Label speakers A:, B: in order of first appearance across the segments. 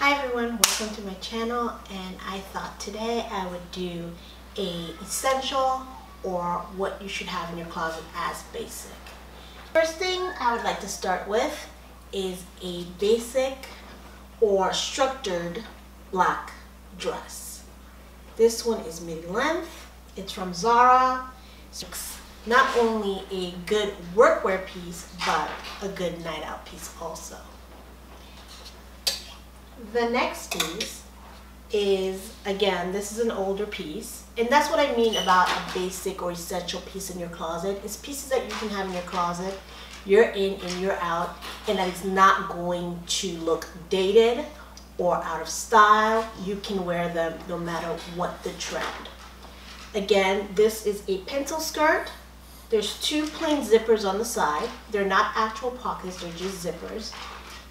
A: Hi everyone, welcome to my channel and I thought today I would do a essential or what you should have in your closet as basic. First thing I would like to start with is a basic or structured black dress. This one is midi length, it's from Zara. It's not only a good workwear piece but a good night out piece also. The next piece is, again, this is an older piece. And that's what I mean about a basic or essential piece in your closet. It's pieces that you can have in your closet. You're in and you're out. And that is not going to look dated or out of style. You can wear them no matter what the trend. Again, this is a pencil skirt. There's two plain zippers on the side. They're not actual pockets, they're just zippers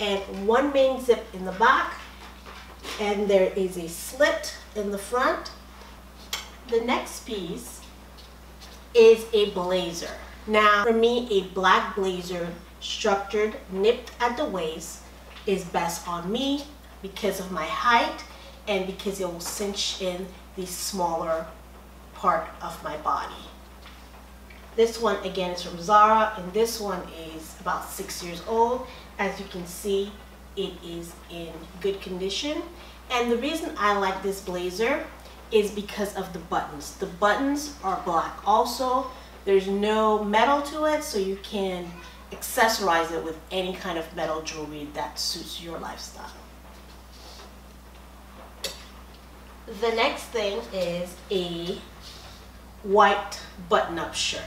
A: and one main zip in the back and there is a slit in the front. The next piece is a blazer. Now for me a black blazer structured nipped at the waist is best on me because of my height and because it will cinch in the smaller part of my body. This one again is from Zara and this one is about six years old as you can see, it is in good condition. And the reason I like this blazer is because of the buttons. The buttons are black also. There's no metal to it, so you can accessorize it with any kind of metal jewelry that suits your lifestyle. The next thing is a white button-up shirt.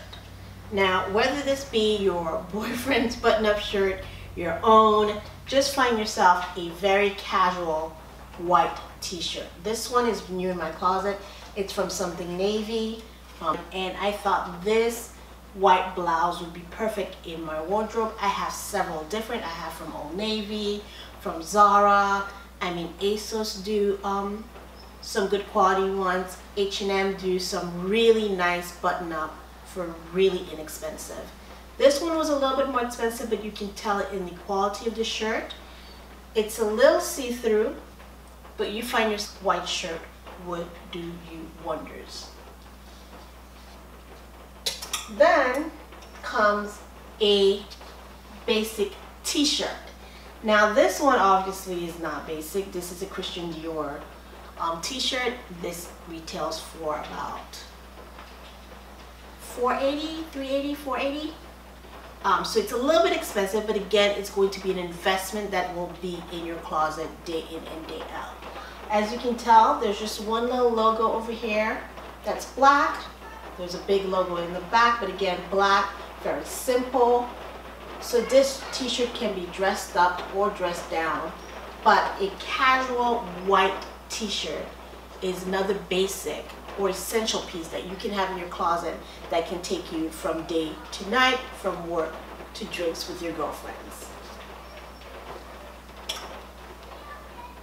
A: Now, whether this be your boyfriend's button-up shirt, your own. Just find yourself a very casual white t-shirt. This one is new in my closet. It's from something navy. Um, and I thought this white blouse would be perfect in my wardrobe. I have several different. I have from Old Navy, from Zara. I mean, ASOS do um, some good quality ones. H&M do some really nice button-up for really inexpensive. This one was a little bit more expensive, but you can tell it in the quality of the shirt. It's a little see-through, but you find your white shirt would do you wonders. Then comes a basic t-shirt. Now this one obviously is not basic. This is a Christian Dior um, t-shirt. This retails for about 480, 380, 480. Um, so it's a little bit expensive, but again, it's going to be an investment that will be in your closet day in and day out. As you can tell, there's just one little logo over here that's black. There's a big logo in the back, but again, black, very simple. So this t-shirt can be dressed up or dressed down, but a casual white t-shirt is another basic or essential piece that you can have in your closet that can take you from day to night, from work to drinks with your girlfriends.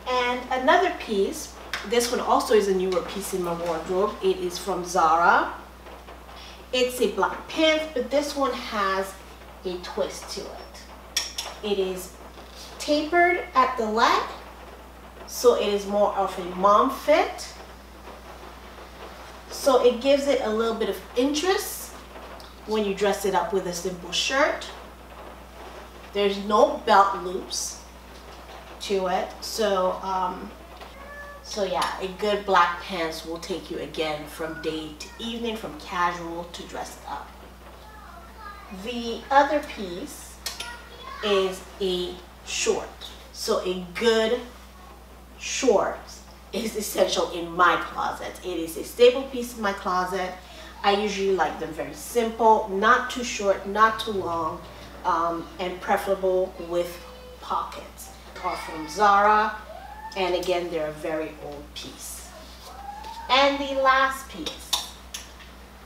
A: And another piece, this one also is a newer piece in my wardrobe. It is from Zara. It's a black pants, but this one has a twist to it. It is tapered at the leg, so it is more of a mom fit so it gives it a little bit of interest when you dress it up with a simple shirt. There's no belt loops to it. So, um, so yeah, a good black pants will take you again from day to evening, from casual to dressed up. The other piece is a short. So a good short is essential in my closet. It is a staple piece in my closet. I usually like them very simple, not too short, not too long, um, and preferable with pockets. Are from Zara, and again, they're a very old piece. And the last piece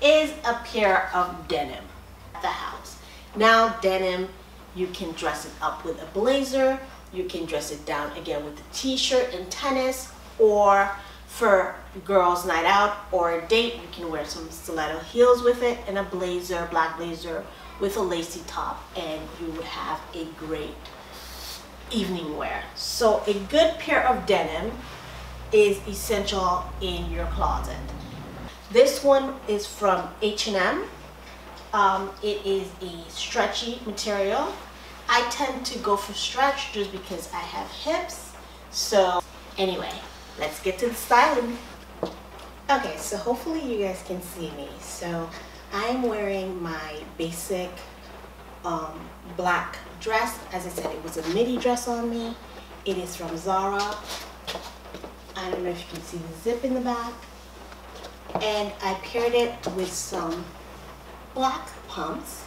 A: is a pair of denim at the house. Now denim, you can dress it up with a blazer, you can dress it down again with a t-shirt and tennis, or for girls night out or a date you can wear some stiletto heels with it and a blazer black blazer with a lacy top and you would have a great evening wear. So a good pair of denim is essential in your closet. This one is from H&M. Um, it is a stretchy material. I tend to go for stretch just because I have hips. So anyway, let's get to the styling. Okay, so hopefully you guys can see me. So I'm wearing my basic um, black dress. As I said, it was a midi dress on me. It is from Zara. I don't know if you can see the zip in the back. And I paired it with some black pumps.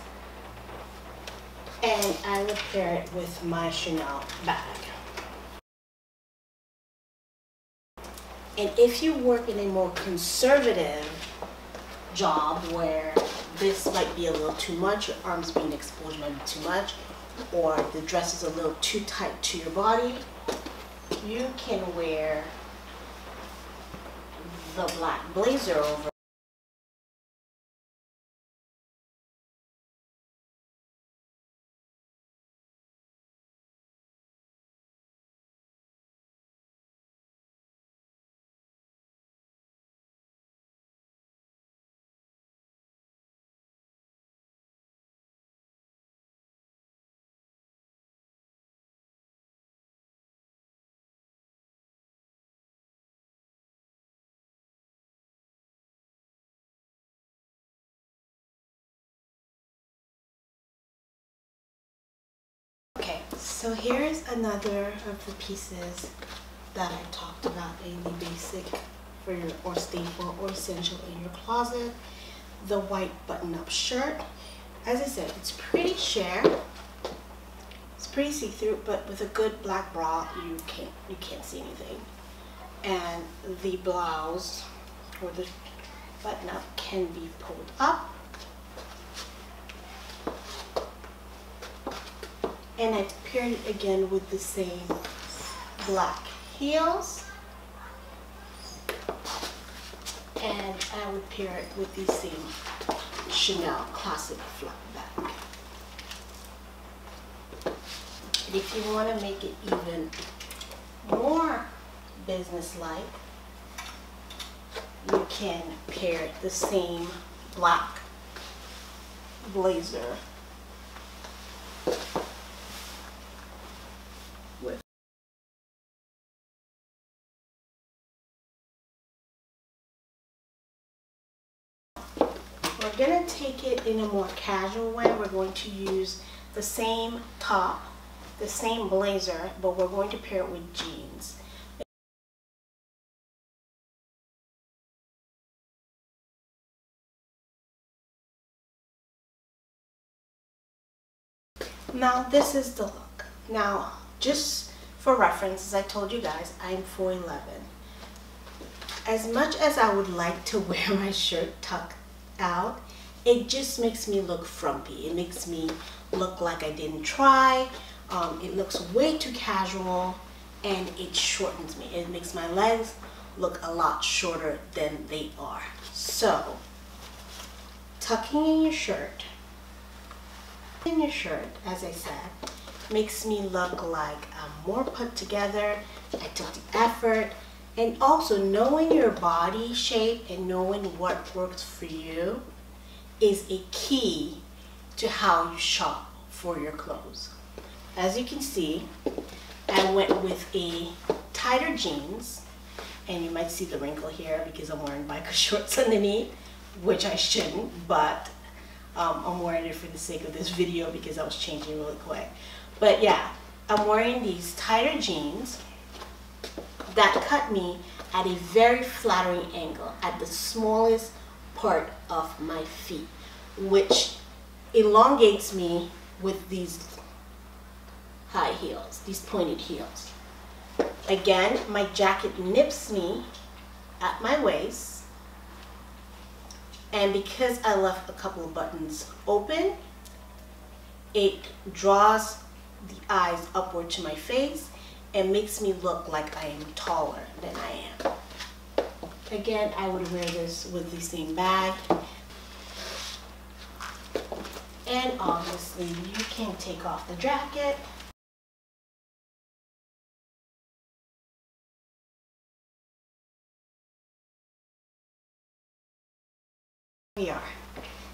A: And I would pair it with my Chanel bag. And if you work in a more conservative job where this might be a little too much, your arms being exposed might be too much, or the dress is a little too tight to your body, you can wear the black blazer over Okay, so here's another of the pieces that I talked about in the basic for your or staple or essential in your closet. The white button-up shirt. As I said, it's pretty sheer. It's pretty see-through, but with a good black bra, you can't you can't see anything. And the blouse or the button-up can be pulled up and I paired it again with the same black heels and I would pair it with the same Chanel classic flat bag. And if you want to make it even more business-like, you can pair the same black blazer we're going to take it in a more casual way. We're going to use the same top, the same blazer, but we're going to pair it with jeans. Now this is the look. Now just for reference, as I told you guys, I'm 4'11". As much as I would like to wear my shirt tucked out, it just makes me look frumpy. It makes me look like I didn't try. Um, it looks way too casual and it shortens me. It makes my legs look a lot shorter than they are. So, tucking in your shirt, in your shirt, as I said, makes me look like I'm more put together. I took the effort and also knowing your body shape and knowing what works for you is a key to how you shop for your clothes. As you can see, I went with a tighter jeans and you might see the wrinkle here because I'm wearing biker shorts underneath, which I shouldn't, but um, I'm wearing it for the sake of this video because I was changing really quick. But yeah, I'm wearing these tighter jeans that cut me at a very flattering angle at the smallest part of my feet, which elongates me with these high heels, these pointed heels. Again, my jacket nips me at my waist, and because I left a couple of buttons open, it draws the eyes upward to my face and makes me look like I am taller than I am. Again, I would wear this with the same bag. And obviously, you can take off the jacket. We are.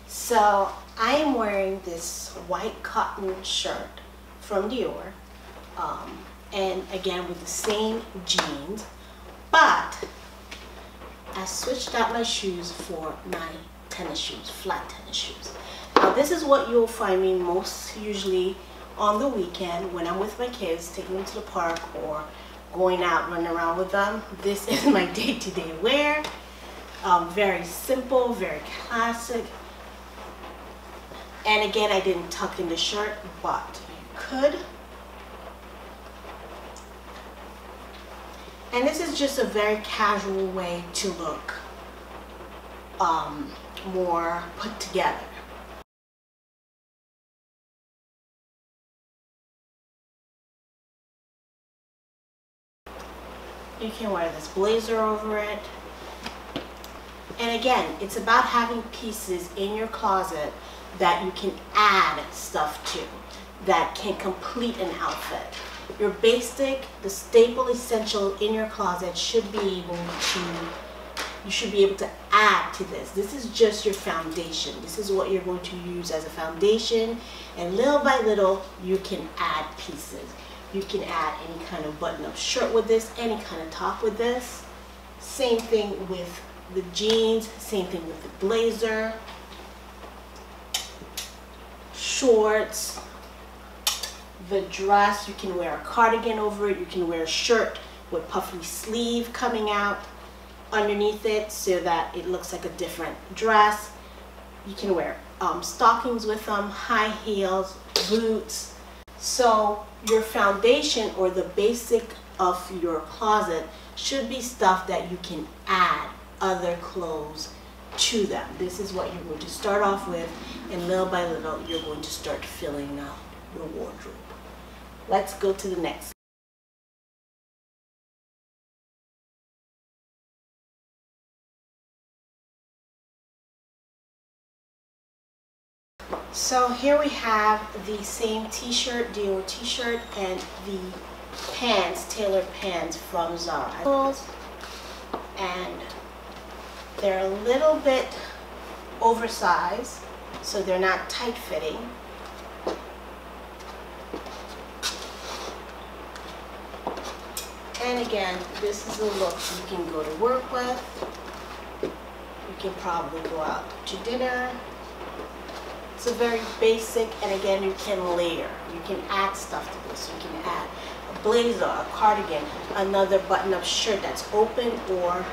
A: So I am wearing this white cotton shirt from Dior. Um, and again with the same jeans. But I switched out my shoes for my tennis shoes, flat tennis shoes. Now this is what you'll find me most usually on the weekend when I'm with my kids, taking them to the park or going out running around with them. This is my day-to-day -day wear. Um, very simple, very classic. And again, I didn't tuck in the shirt, but you could. And this is just a very casual way to look um, more put together. You can wear this blazer over it. And again, it's about having pieces in your closet that you can add stuff to that can complete an outfit. Your basic, the staple essential in your closet should be able to, you should be able to add to this. This is just your foundation. This is what you're going to use as a foundation and little by little you can add pieces. You can add any kind of button-up shirt with this, any kind of top with this. Same thing with the jeans, same thing with the blazer, shorts, the dress, you can wear a cardigan over it, you can wear a shirt with puffy sleeve coming out underneath it so that it looks like a different dress. You can wear um, stockings with them, high heels, boots. So your foundation or the basic of your closet should be stuff that you can add other clothes to them. This is what you're going to start off with and little by little you're going to start filling out your wardrobe. Let's go to the next. So here we have the same t-shirt, Dior t-shirt, and the pants, tailored pants from Zara. And they're a little bit oversized, so they're not tight And again, this is a look you can go to work with. You can probably go out to dinner. It's a very basic, and again, you can layer. You can add stuff to this. You can add a blazer, a cardigan, another button-up shirt that's open or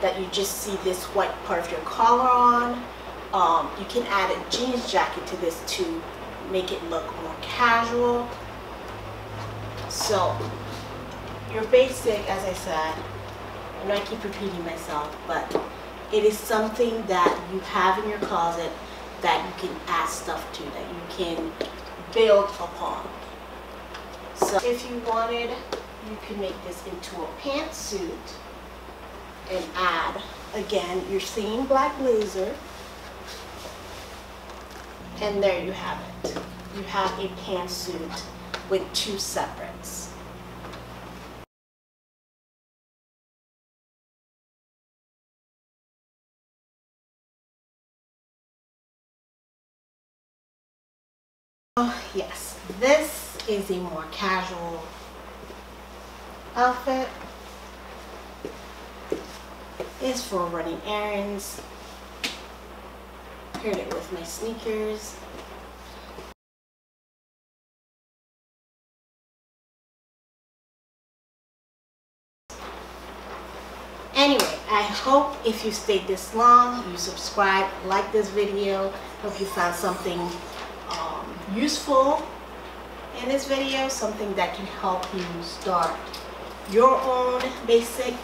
A: that you just see this white part of your collar on. Um, you can add a jeans jacket to this to make it look more casual. So your basic, as I said, I know I keep repeating myself, but it is something that you have in your closet that you can add stuff to, that you can build upon. So if you wanted, you could make this into a pantsuit and add, again, your same black blazer. And there you have it. You have a pantsuit with two separates. Oh, yes, this is a more casual outfit is for running errands. Paired it with my sneakers. Anyway, I hope if you stayed this long, you subscribe, like this video. Hope you found something useful in this video, something that can help you start your own basic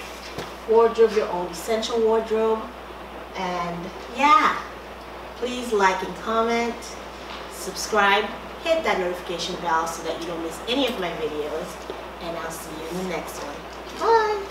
A: wardrobe, your own essential wardrobe. And yeah, please like and comment, subscribe, hit that notification bell so that you don't miss any of my videos. And I'll see you in the next one. Bye!